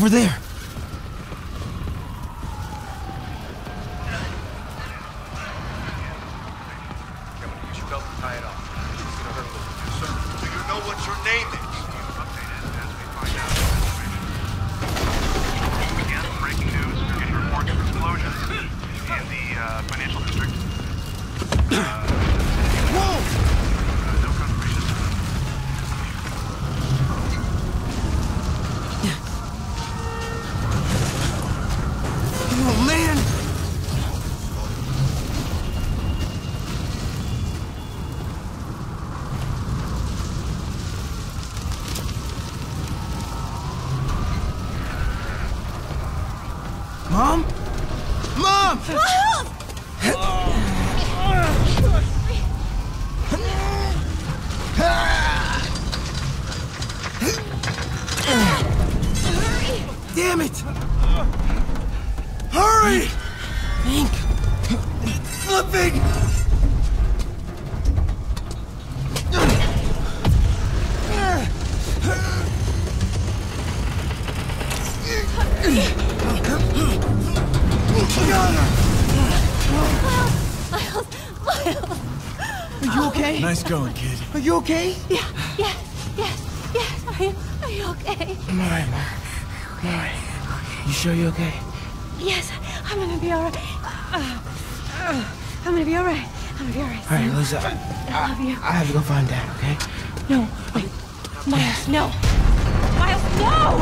over there. Mom! Damn it! Hurry! Think. Flipping! Are you okay? Nice going, kid. Are you okay? Yeah, yes, yes, yes. Are you, are you okay? I'm alright, Mom. I'm alright. You sure you're okay? Yes, I'm gonna be alright. Uh, uh, I'm gonna be alright. I'm gonna be alright. Alright, Lisa. I, I love you. I have to go find Dad, okay? No, wait. Miles, no. Miles, no!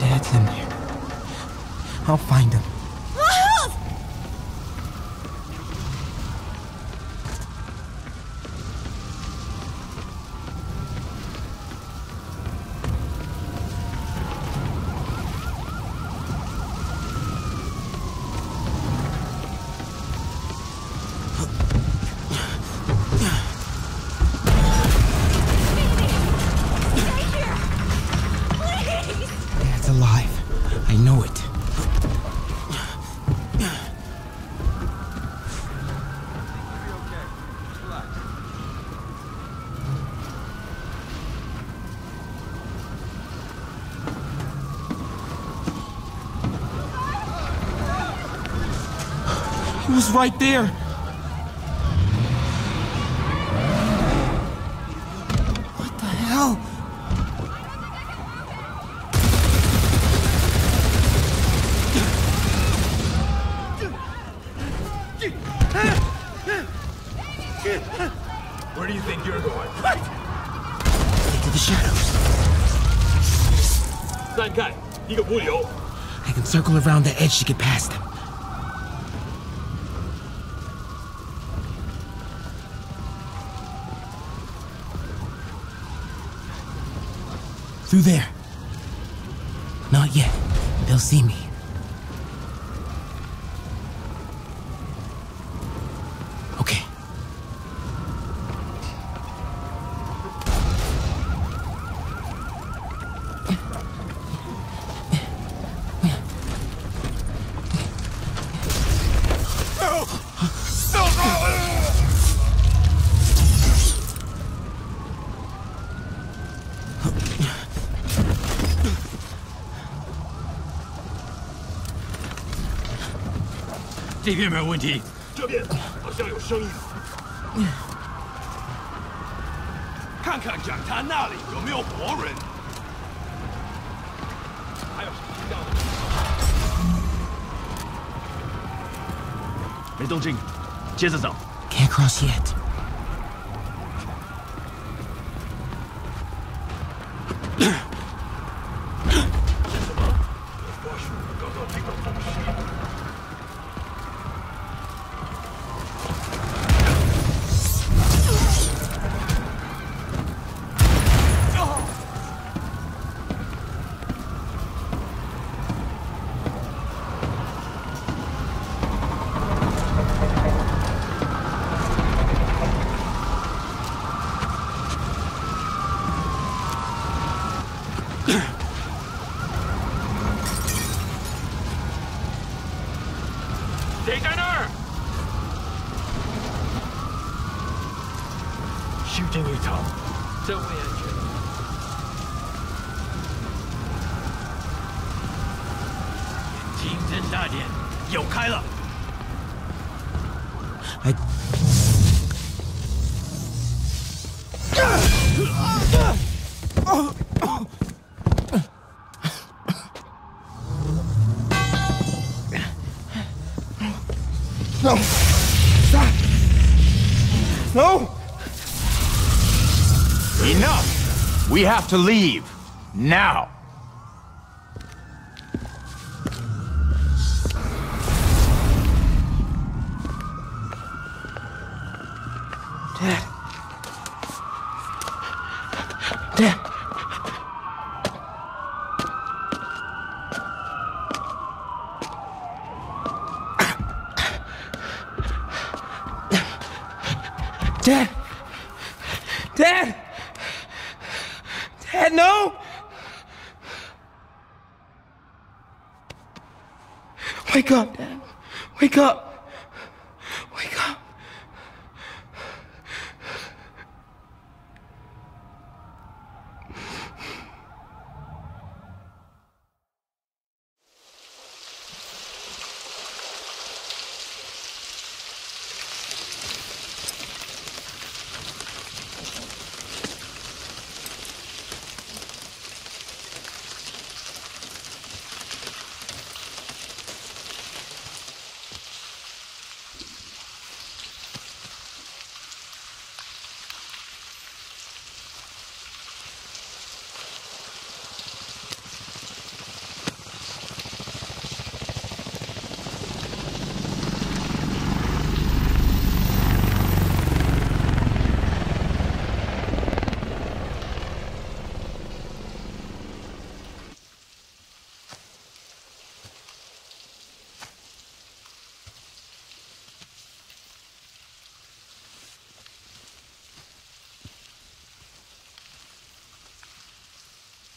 Dad's in there. I'll find him. is right there. What the hell? Where do you think you're going? Into the shadows. I can circle around the edge to get past them. Through there. Not yet. They'll see me. 这边没有问题。这边好像有声音。看看讲坛那里有没有活人。还有谁听到的？没动静，接着走。Can't cross yet. 有开了。 I. No! Stop! No! Enough! We have to leave. Now! Wake up, Dad. Wake up.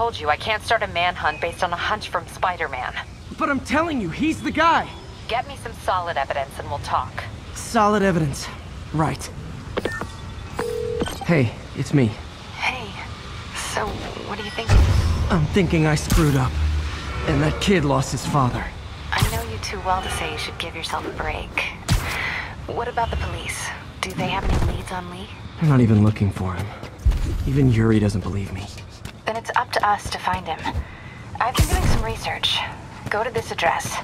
told you I can't start a manhunt based on a hunch from Spider-Man. But I'm telling you, he's the guy. Get me some solid evidence and we'll talk. Solid evidence. Right. Hey, it's me. Hey, so what do you think? I'm thinking I screwed up. And that kid lost his father. I know you too well to say you should give yourself a break. What about the police? Do they have any leads on Li? They're not even looking for him. Even Yuri doesn't believe me. Us to find him. I've been doing some research. Go to this address.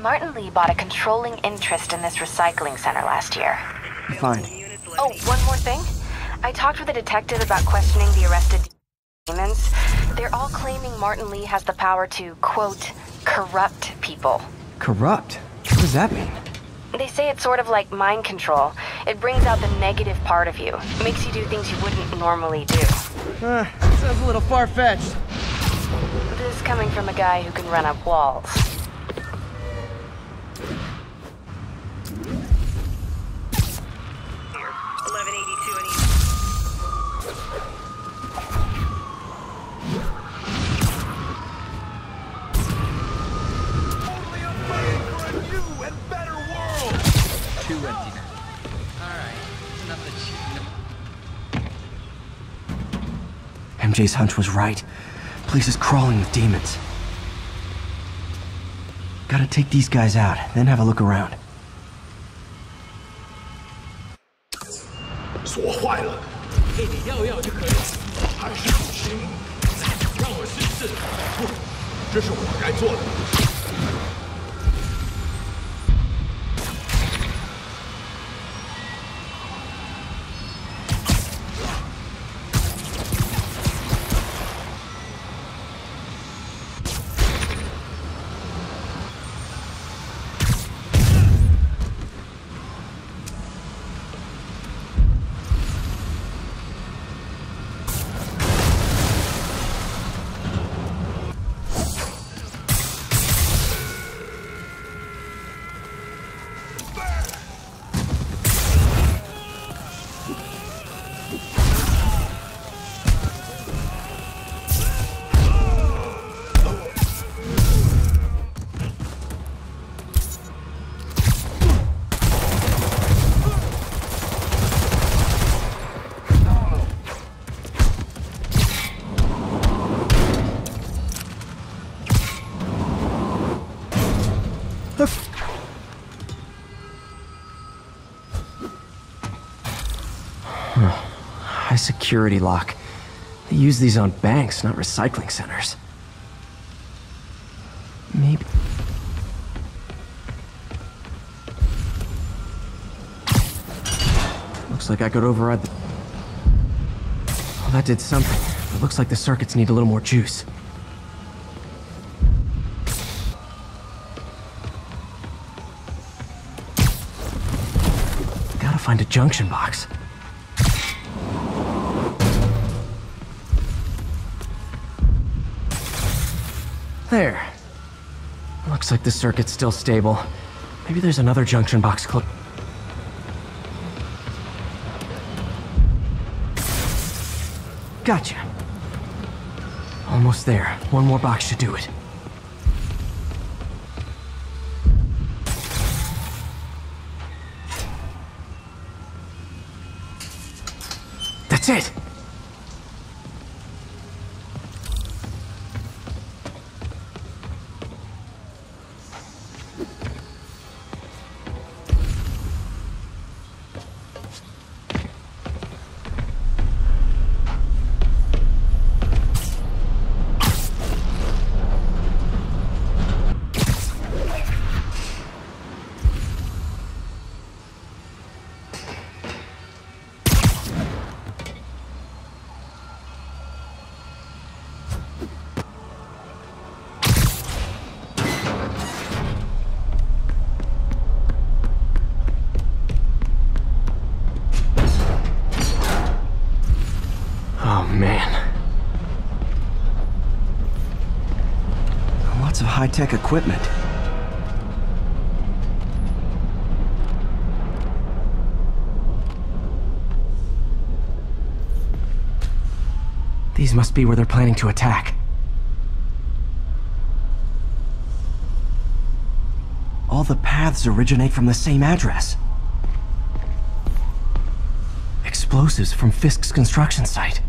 Martin Li bought a controlling interest in this recycling center last year. Fine. Oh, one more thing. I talked with a detective about questioning the arrested demons. They're all claiming Martin Li has the power to, quote, corrupt people. Corrupt? What does that mean? They say it's sort of like mind control. It brings out the negative part of you, makes you do things you wouldn't normally do. Uh, sounds a little far-fetched. This is coming from a guy who can run up walls. MJ's hunch was right Place is crawling with demons. Gotta take these guys out, then have a look around. 锁坏了，给你药药就可以了。还是不行。让我试试。不，这是我该做的。 High security lock. They use these on banks, not recycling centers. Maybe. Looks like I could override the. Well, that did something. It looks like the circuits need a little more juice. Find a junction box. There. Looks like the circuit's still stable. Maybe there's another junction box close. Gotcha. Almost there. One more box should do it. That's it! High-tech equipment. These must be where they're planning to attack. All the paths originate from the same address. Explosives from Fisk's construction site.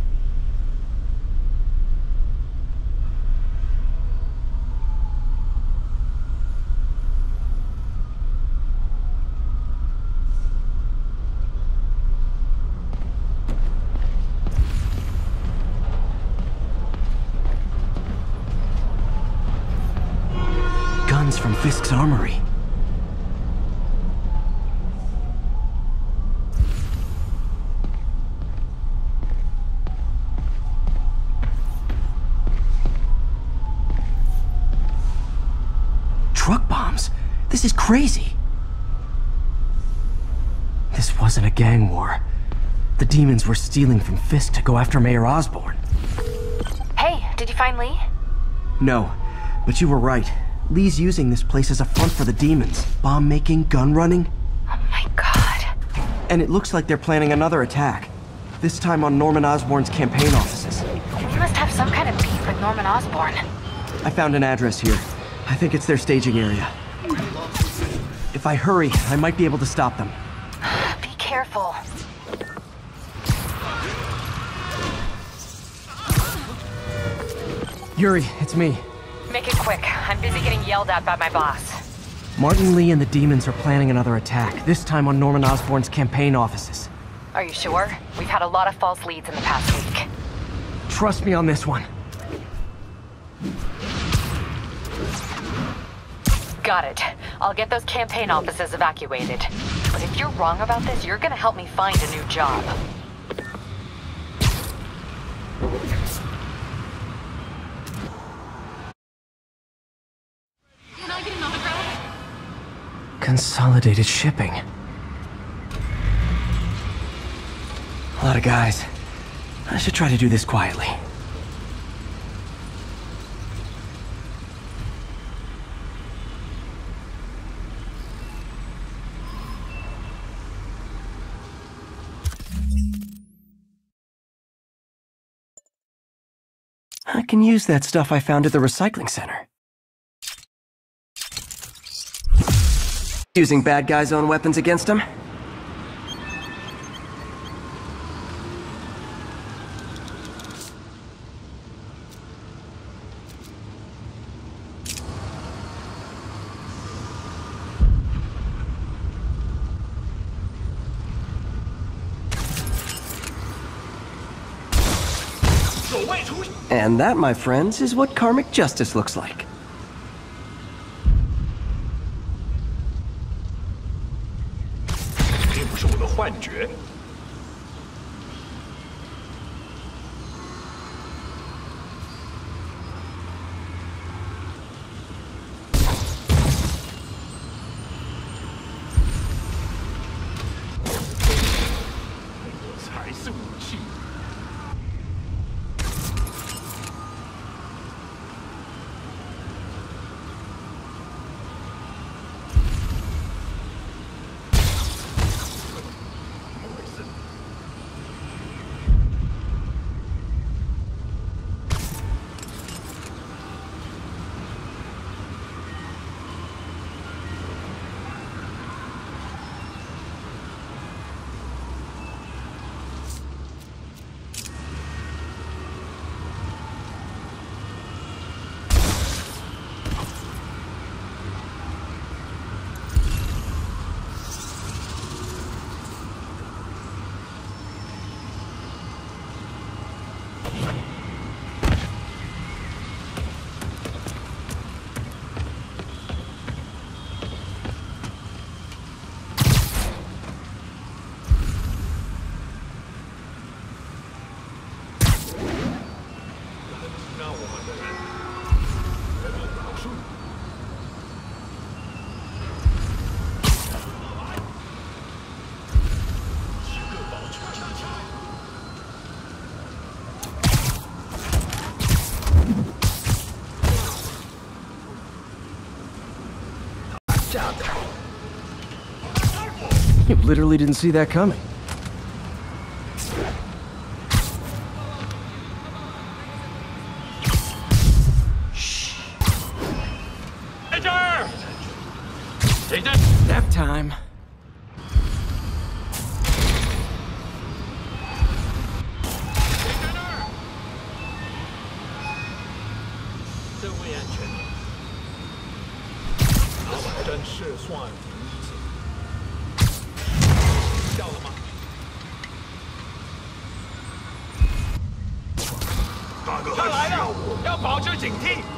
Armory. Truck bombs? This is crazy. This wasn't a gang war. The demons were stealing from Fisk to go after Mayor Osborn. Hey, did you find Li? No, but you were right. Li's using this place as a front for the demons. Bomb making, gun running. Oh my god. And it looks like they're planning another attack. This time on Norman Osborn's campaign offices. We must have some kind of beef with Norman Osborn. I found an address here. I think it's their staging area. If I hurry, I might be able to stop them. Be careful. Yuri, it's me. Make it quick. I'm busy getting yelled at by my boss. Martin Li and the demons are planning another attack, this time on Norman Osborn's campaign offices. Are you sure? We've had a lot of false leads in the past week. Trust me on this one. Got it. I'll get those campaign offices evacuated. But if you're wrong about this, you're gonna help me find a new job. Consolidated shipping. A lot of guys. I should try to do this quietly. I can use that stuff I found at the recycling center. Using bad guys' own weapons against him? And that, my friends, is what karmic justice looks like. 幻觉。literally didn't see that coming. Shh. Take that! Nap time. Engaging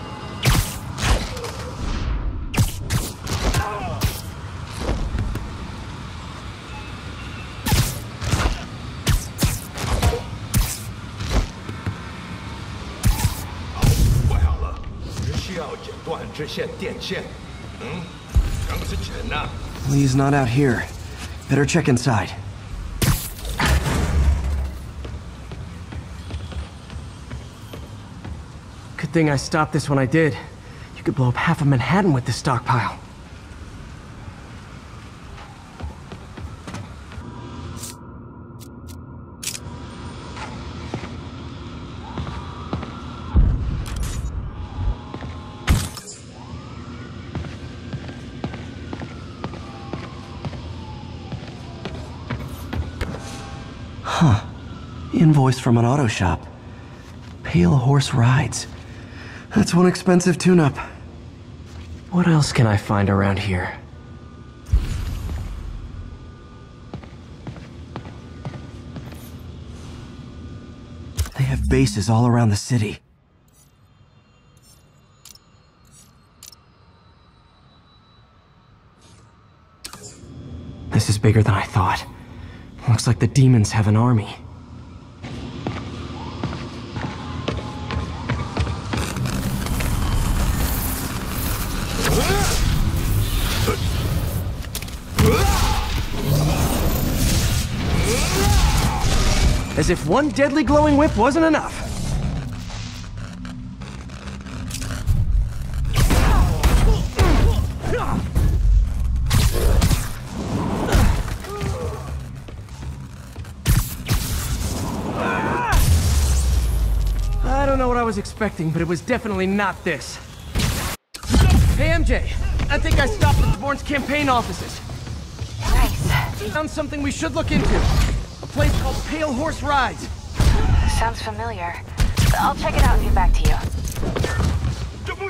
not out here. Better check inside. Good thing I stopped this when I did. You could blow up half of Manhattan with this stockpile. Huh. Invoice from an auto shop. Pale Horse Rides. That's one expensive tune-up. What else can I find around here? They have bases all around the city. This is bigger than I thought. Looks like the demons have an army. As if one deadly glowing whip wasn't enough. I don't know what I was expecting, but it was definitely not this. Hey, MJ. I think I stopped at the Bourne's campaign offices. Nice. Found something we should look into. A place called Pale Horse Rides. Sounds familiar. I'll check it out and get back to you. 这不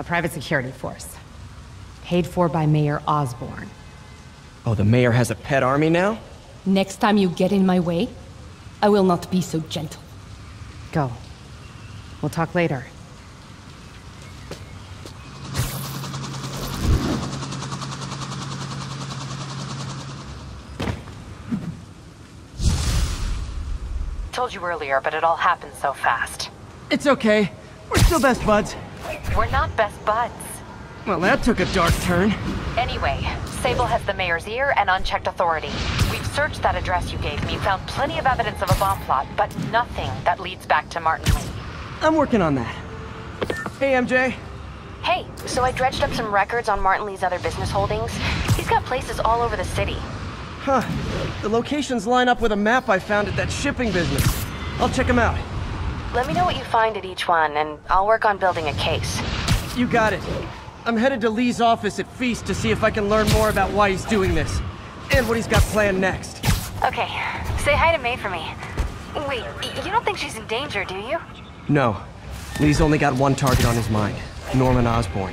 a private security force. Paid for by Mayor Osborn. Oh, the mayor has a pet army now? Next time you get in my way, I will not be so gentle. Go. We'll talk later. Told you earlier, but it all happened so fast. It's okay. We're still best buds. We're not best buds. Well, that took a dark turn. Anyway, Sable has the mayor's ear and unchecked authority. We've searched that address you gave me, found plenty of evidence of a bomb plot, but nothing that leads back to Martin Li. I'm working on that. Hey, MJ. Hey, so I dredged up some records on Martin Li's other business holdings. He's got places all over the city. Huh. The locations line up with a map I found at that shipping business. I'll check them out. Let me know what you find at each one, and I'll work on building a case. You got it. I'm headed to Li's office at Feast to see if I can learn more about why he's doing this. And what he's got planned next. Okay, say hi to May for me. Wait, you don't think she's in danger, do you? No. Li's only got one target on his mind. Norman Osborn.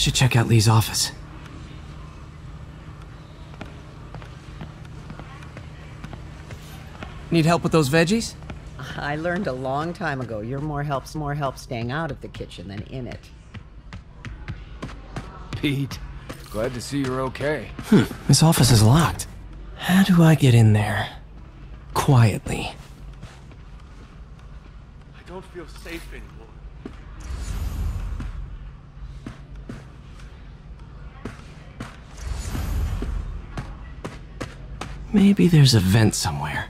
Should check out Li's office. Need help with those veggies? I learned a long time ago you're more helps more help staying out of the kitchen than in it. Pete, glad to see you're okay. Hmm, this office is locked. How do I get in there? Quietly. I don't feel safe anymore. Maybe there's a vent somewhere.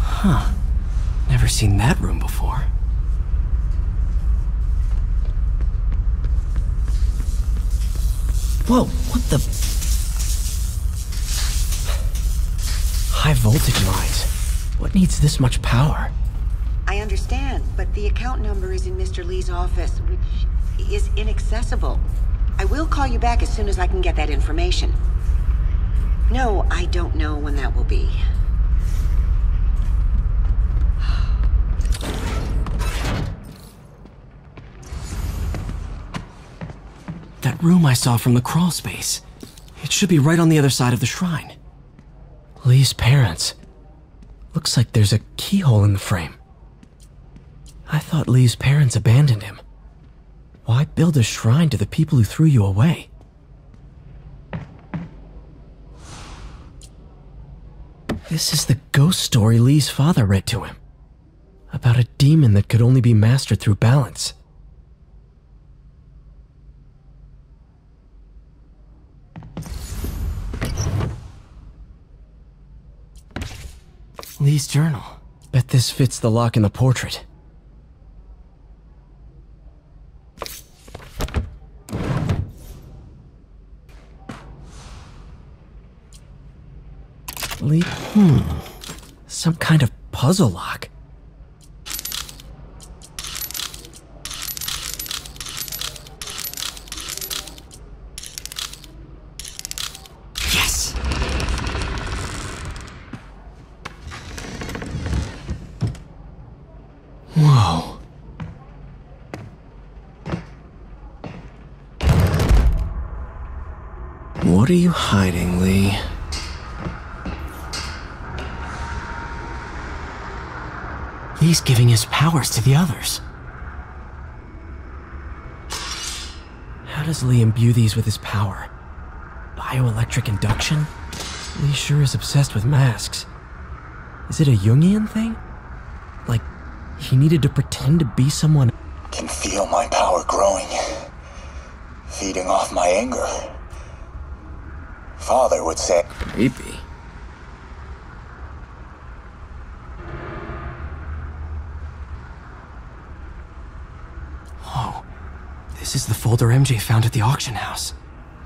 Huh. Never seen that room before. Whoa, what the? High voltage lines. What needs this much power? I understand, but the account number is in Mr. Li's office, which is inaccessible. I will call you back as soon as I can get that information. No, I don't know when that will be. That room I saw from the crawl space. It should be right on the other side of the shrine. Li's parents. Looks like there's a keyhole in the frame. I thought Li's parents abandoned him. Why build a shrine to the people who threw you away? This is the ghost story Li's father read to him. About a demon that could only be mastered through balance. Li's journal. Bet this fits the lock in the portrait. Hmm. Some kind of puzzle lock. Yes! Whoa. What are you hiding, Li? He's giving his powers to the others. How does Li imbue these with his power? Bioelectric induction? Li sure is obsessed with masks. Is it a Jungian thing? Like, he needed to pretend to be someone. Can feel my power growing, feeding off my anger. Father would say. Creepy. Oh, this is the folder MJ found at the auction house.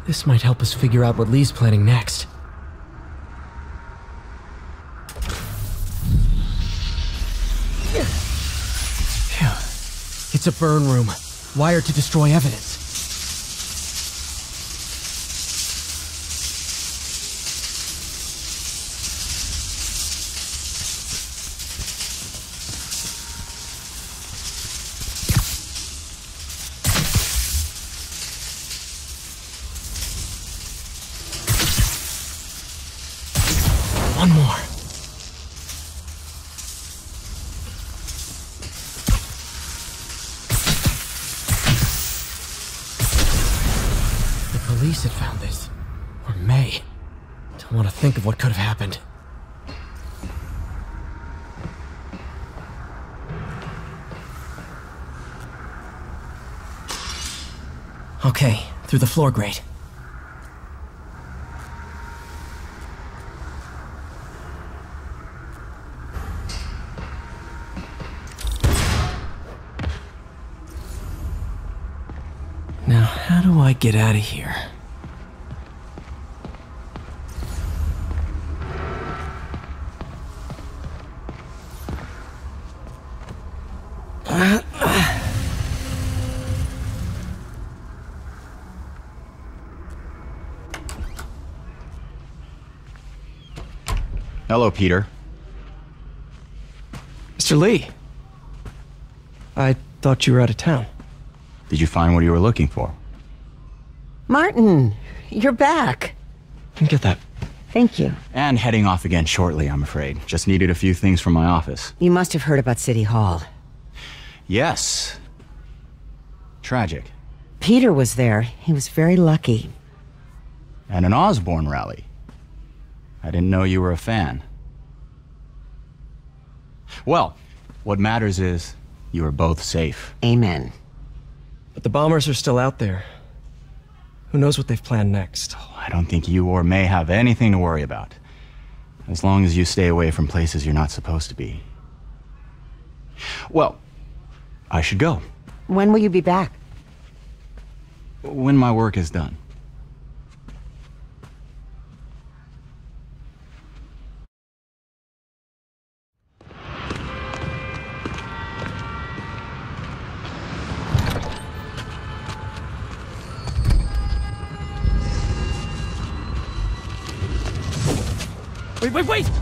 This might help us figure out what Li's planning next. Phew. It's a burn room, wired to destroy evidence. Floor grate. Now, how do I get out of here? Hello, Peter. Mr. Li. I thought you were out of town. Did you find what you were looking for? Martin, you're back. Get that. Thank you. And heading off again shortly, I'm afraid. Just needed a few things from my office. You must have heard about City Hall. Yes. Tragic. Peter was there. He was very lucky. And an Osborn rally. I didn't know you were a fan. Well, what matters is you are both safe. Amen. But the bombers are still out there. Who knows what they've planned next? Oh, I don't think you or May have anything to worry about. As long as you stay away from places you're not supposed to be. Well, I should go. When will you be back? When my work is done. Wait, wait, wait!